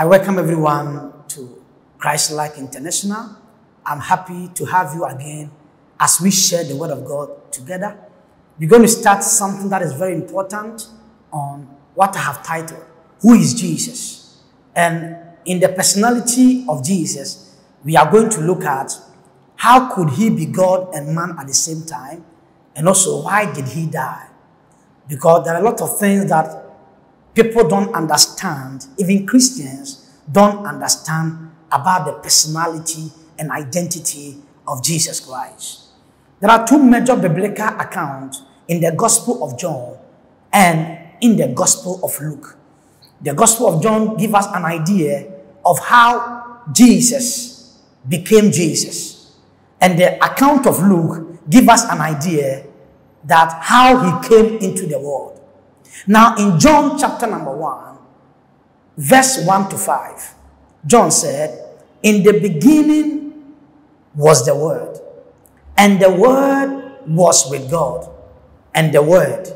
I welcome everyone to Christlike International. I'm happy to have you again as we share the Word of God together. We're going to start something that is very important on what I have titled, Who is Jesus? And in the personality of Jesus, we are going to look at how could he be God and man at the same time? And also, why did he die? Because there are a lot of things that people don't understand, even Christians don't understand about the personality and identity of Jesus Christ. There are two major biblical accounts in the Gospel of John and in the Gospel of Luke. The Gospel of John gives us an idea of how Jesus became Jesus. And the account of Luke gives us an idea that how he came into the world. Now, in John chapter number 1, verse 1 to 5, John said, In the beginning was the Word, and the Word was with God, and the Word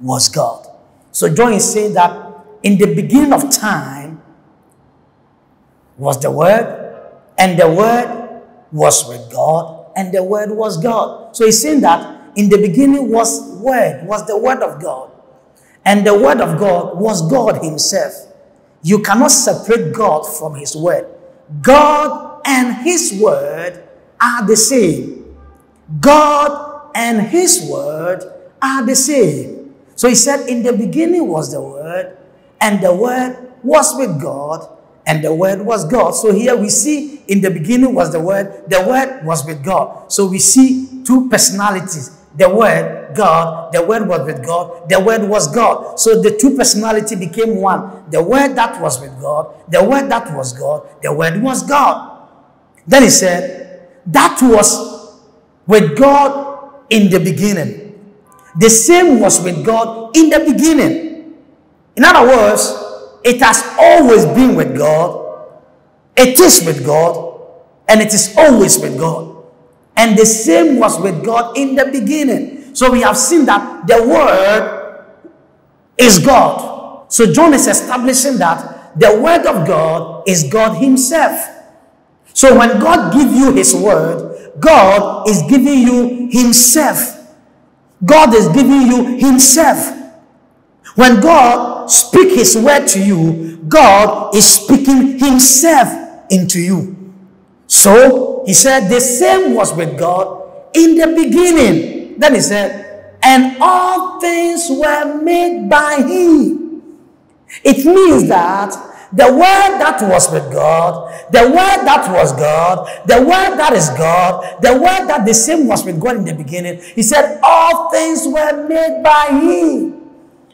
was God. So, John is saying that in the beginning of time was the Word, and the Word was with God, and the Word was God. So, he's saying that in the beginning was Word, was the Word of God. And the word of God was God himself. You cannot separate God from his word. God and his word are the same. God and his word are the same. So he said, in the beginning was the word, and the word was with God, and the word was God. So here we see in the beginning was the word, the word was with God. So we see two personalities the Word, God, the Word was with God, the Word was God. So the two personality became one. The Word that was with God, the Word that was God, the Word was God. Then he said, that was with God in the beginning. The same was with God in the beginning. In other words, it has always been with God, it is with God, and it is always with God. And the same was with God in the beginning. So we have seen that the Word is God. So John is establishing that the Word of God is God Himself. So when God gives you His Word, God is giving you Himself. God is giving you Himself. When God speak His Word to you, God is speaking Himself into you. So he said, the same was with God in the beginning. Then he said, and all things were made by him. It means that the word that was with God, the word that was God, the word that is God, the word that the same was with God in the beginning, he said, all things were made by him.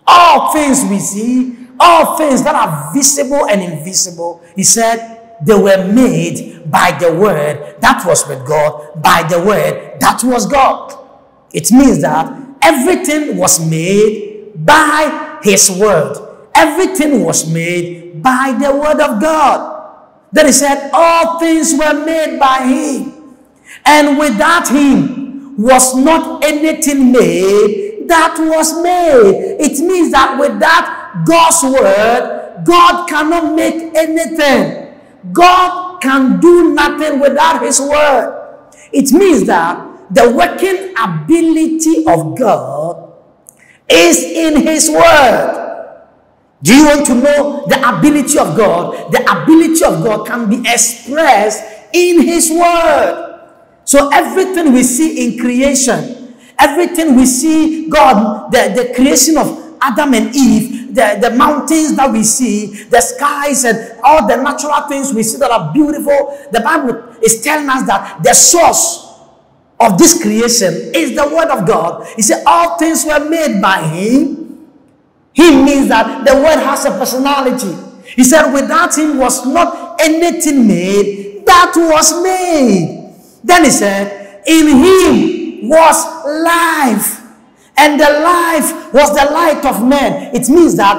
All things we see, all things that are visible and invisible, he said, they were made by the word that was with God, by the word that was God. It means that everything was made by his word. Everything was made by the word of God. Then he said, All things were made by him. And without him was not anything made that was made. It means that without God's word, God cannot make anything. God can do nothing without His Word. It means that the working ability of God is in His Word. Do you want to know the ability of God? The ability of God can be expressed in His Word. So everything we see in creation, everything we see God, the, the creation of Adam and Eve, the, the mountains that we see, the skies, and all the natural things we see that are beautiful. The Bible is telling us that the source of this creation is the Word of God. He said, All things were made by Him. He means that the Word has a personality. He said, Without Him was not anything made that was made. Then He said, In Him was life and the life was the light of men. It means that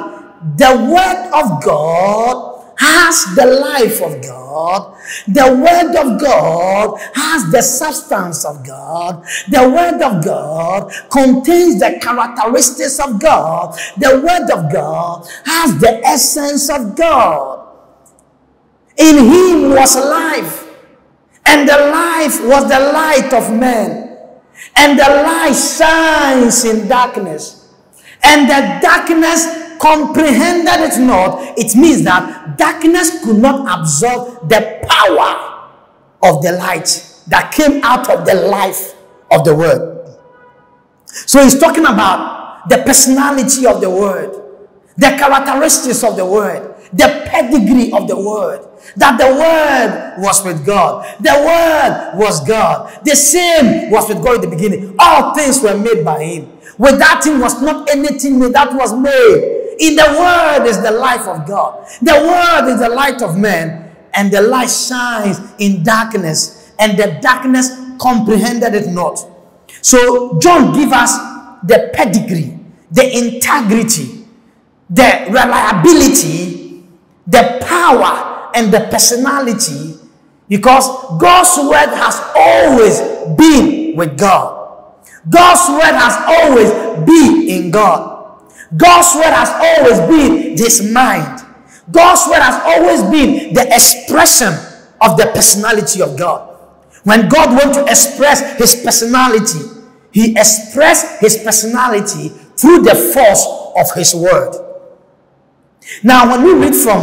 the word of God has the life of God. The word of God has the substance of God. The word of God contains the characteristics of God. The word of God has the essence of God. In him was life, and the life was the light of men. And the light shines in darkness, and the darkness comprehended it not. It means that darkness could not absorb the power of the light that came out of the life of the word. So he's talking about the personality of the word, the characteristics of the word, the pedigree of the word. That the word was with God. The word was God. The same was with God in the beginning. All things were made by him. Without him was not anything made that was made. In the word is the life of God. The word is the light of man. And the light shines in darkness. And the darkness comprehended it not. So John give us the pedigree, the integrity, the reliability the power and the personality because God's word has always been with God. God's word has always been in God. God's word has always been his mind. God's word has always been the expression of the personality of God. When God wants to express his personality, he expressed his personality through the force of his word. Now, when we read from,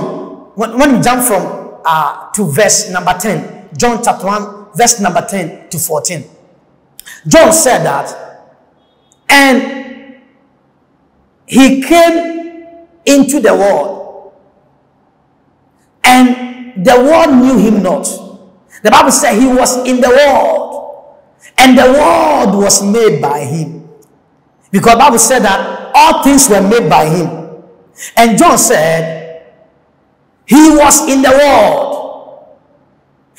when, when we jump from uh, to verse number 10, John chapter 1, verse number 10 to 14, John said that, and he came into the world, and the world knew him not. The Bible said he was in the world, and the world was made by him. Because Bible said that all things were made by him and John said, He was in the world.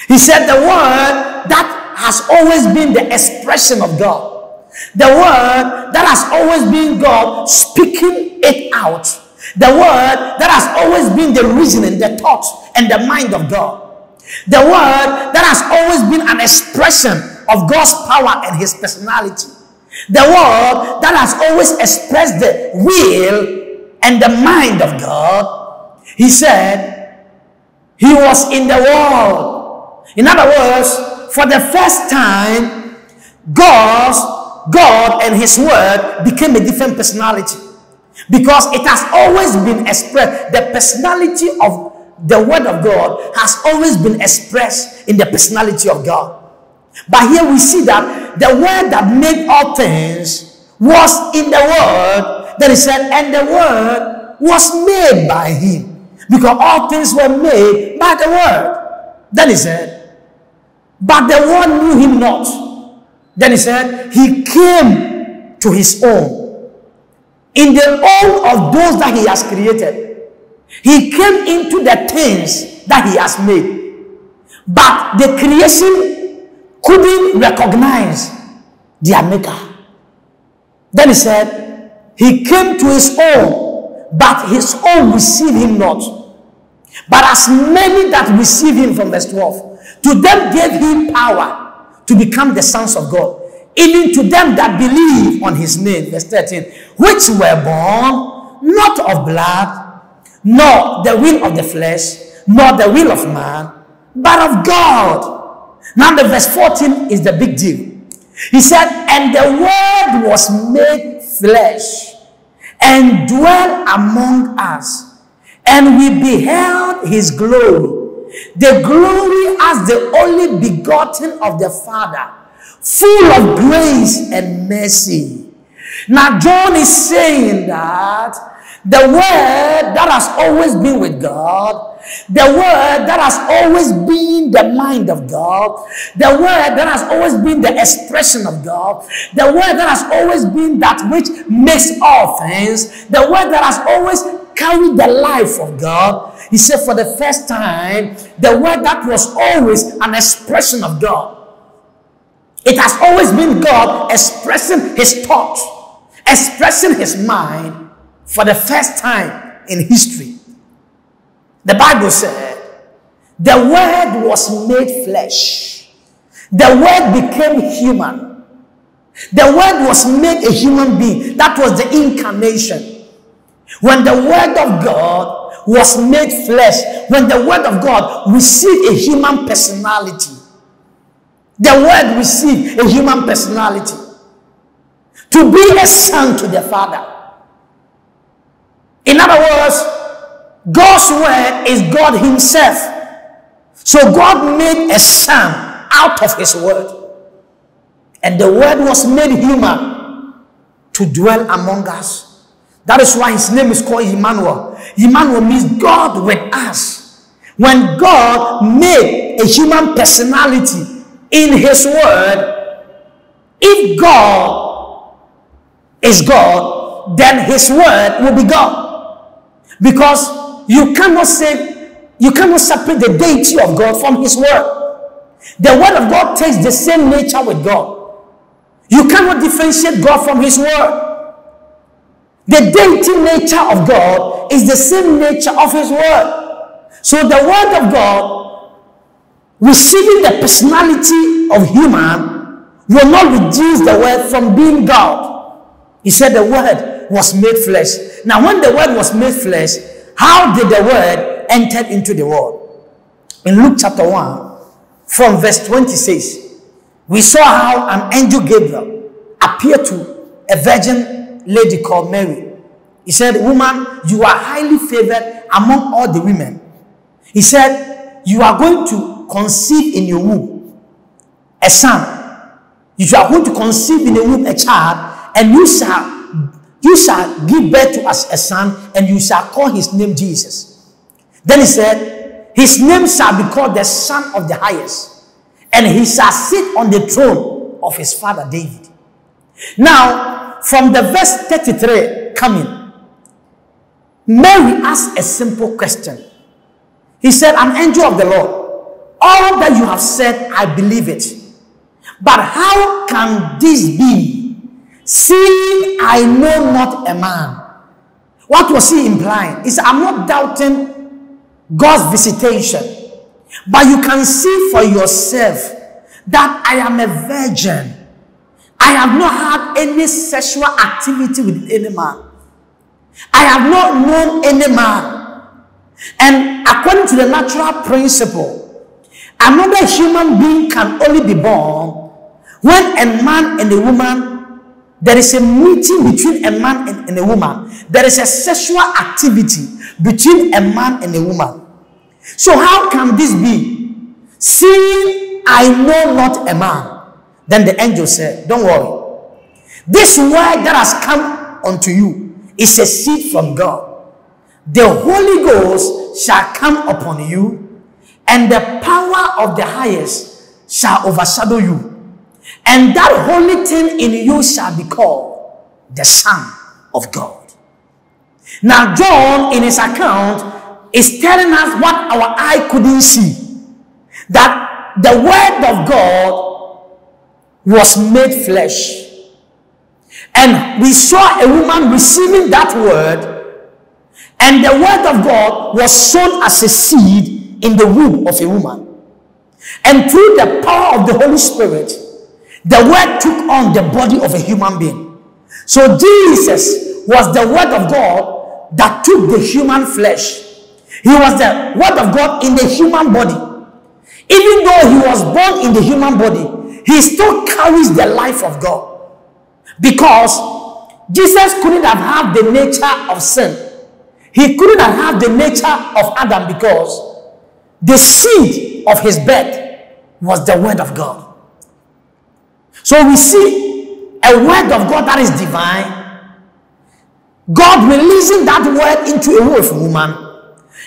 He said, The word that has always been the expression of God. The word that has always been God speaking it out. The word that has always been the reasoning, the thoughts, and the mind of God. The word that has always been an expression of God's power and his personality. The word that has always expressed the will and the mind of God, he said he was in the world. In other words, for the first time, God's God and his word became a different personality. Because it has always been expressed, the personality of the word of God has always been expressed in the personality of God. But here we see that the word that made all things was in the word then he said, and the word was made by him. Because all things were made by the word. Then he said, but the word knew him not. Then he said, he came to his own. In the own of those that he has created. He came into the things that he has made. But the creation couldn't recognize their maker. Then he said, he came to his own, but his own received him not. But as many that received him from verse 12, to them gave him power to become the sons of God, even to them that believe on his name. Verse 13, which were born not of blood, nor the will of the flesh, nor the will of man, but of God. Now the verse 14 is the big deal. He said, and the word was made flesh and dwell among us. And we beheld his glory, the glory as the only begotten of the Father, full of grace and mercy. Now, John is saying that the word that has always been with God the word that has always been the mind of God, the word that has always been the expression of God, the word that has always been that which makes all things, the word that has always carried the life of God. He said, for the first time, the word that was always an expression of God. It has always been God expressing his thoughts, expressing his mind for the first time in history. The Bible said, the word was made flesh. The word became human. The word was made a human being. That was the incarnation. When the word of God was made flesh, when the word of God received a human personality. The word received a human personality. To be a son to the Father. In other words, God's word is God Himself. So God made a son out of His word. And the word was made human to dwell among us. That is why his name is called Emmanuel. Emmanuel means God with us. When God made a human personality in his word, if God is God, then his word will be God. Because you cannot say, you cannot separate the deity of God from his word. The word of God takes the same nature with God. You cannot differentiate God from His Word. The deity nature of God is the same nature of His Word. So the Word of God, receiving the personality of human, will not reduce the Word from being God. He said the Word was made flesh. Now, when the Word was made flesh, how did the Word enter into the world? In Luke chapter 1, from verse 26, we saw how an angel Gabriel appeared to a virgin lady called Mary. He said, Woman, you are highly favored among all the women. He said, You are going to conceive in your womb a son. You are going to conceive in the womb a child, and you shall you shall give birth to us a son, and you shall call his name Jesus. Then he said, His name shall be called the Son of the Highest and he shall sit on the throne of his father David. Now, from the verse 33 coming, Mary asked a simple question. He said, An angel of the Lord, all that you have said, I believe it. But how can this be, seeing I know not a man? What was he implying? Said, I'm not doubting God's visitation. But you can see for yourself that I am a virgin. I have not had any sexual activity with any man. I have not known any man. And according to the natural principle, another human being can only be born when a man and a woman, there is a meeting between a man and, and a woman. There is a sexual activity between a man and a woman. So how can this be? Seeing I know not a man. Then the angel said, Don't worry. This word that has come unto you is a seed from God. The Holy Ghost shall come upon you, and the power of the highest shall overshadow you. And that holy thing in you shall be called the Son of God. Now, John, in his account, is telling us what our eye couldn't see. That the word of God was made flesh. And we saw a woman receiving that word, and the word of God was sown as a seed in the womb of a woman. And through the power of the Holy Spirit, the word took on the body of a human being. So Jesus was the word of God that took the human flesh he was the word of God in the human body. Even though he was born in the human body, he still carries the life of God. Because Jesus couldn't have had the nature of sin. He couldn't have had the nature of Adam because the seed of his birth was the word of God. So we see a word of God that is divine. God releasing that word into a wolf woman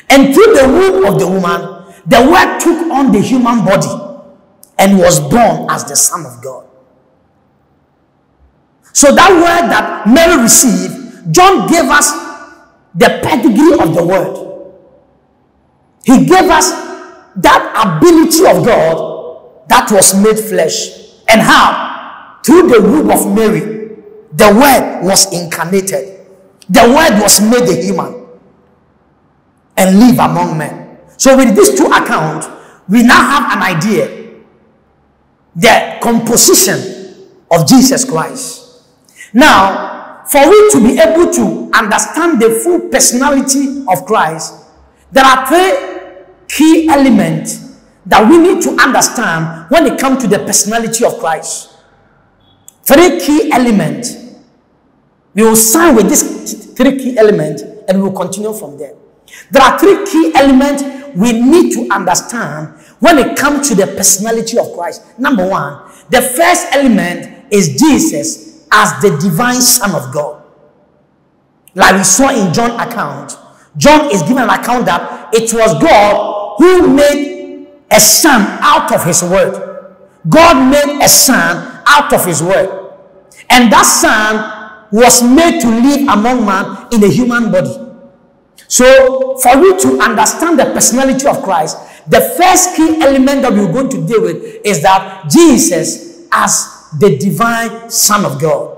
and through the womb of the woman, the word took on the human body and was born as the Son of God. So that word that Mary received, John gave us the pedigree of the word. He gave us that ability of God that was made flesh. And how? Through the womb of Mary, the word was incarnated. The word was made a human and live among men. So with these two accounts, we now have an idea the composition of Jesus Christ. Now, for we to be able to understand the full personality of Christ, there are three key elements that we need to understand when it comes to the personality of Christ. Three key elements. We will sign with these three key elements and we will continue from there. There are three key elements we need to understand when it comes to the personality of Christ. Number one, the first element is Jesus as the divine Son of God. Like we saw in John account, John is given an account that it was God who made a son out of his word. God made a son out of his word. And that son was made to live among man in a human body. So, for you to understand the personality of Christ, the first key element that we're going to deal with is that Jesus as the divine Son of God.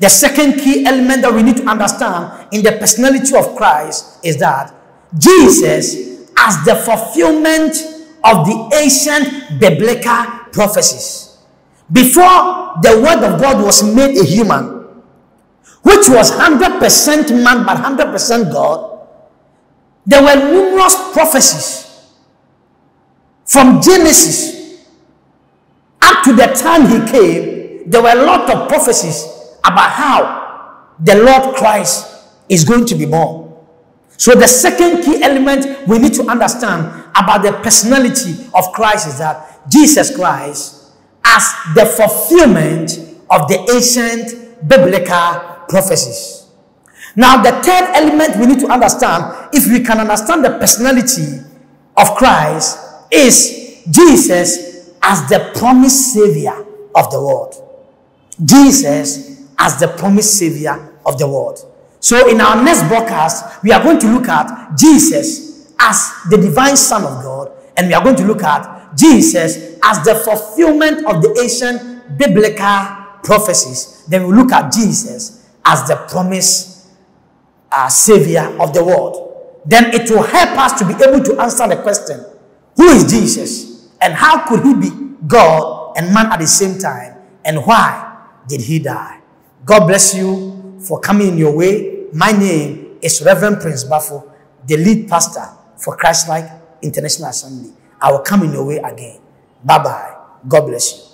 The second key element that we need to understand in the personality of Christ is that Jesus as the fulfillment of the ancient biblical prophecies. Before the word of God was made a human, which was 100% man but 100% God, there were numerous prophecies from Genesis up to the time he came. There were a lot of prophecies about how the Lord Christ is going to be born. So, the second key element we need to understand about the personality of Christ is that Jesus Christ, as the fulfillment of the ancient biblical prophecies. Now, the third element we need to understand, if we can understand the personality of Christ, is Jesus as the promised Savior of the world. Jesus as the promised Savior of the world. So, in our next broadcast, we are going to look at Jesus as the divine Son of God, and we are going to look at Jesus as the fulfillment of the ancient biblical prophecies. Then we look at Jesus as the promised uh, savior of the world, then it will help us to be able to answer the question who is Jesus and how could he be God and man at the same time and why did he die? God bless you for coming in your way. My name is Reverend Prince Baffoe, the lead pastor for Christlike International Assembly. I will come in your way again. Bye bye. God bless you.